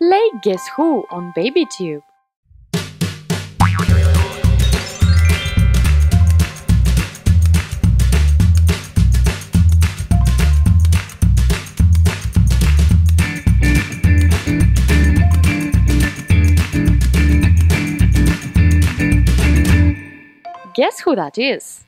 Play Guess Who on BabyTube. Guess who that is?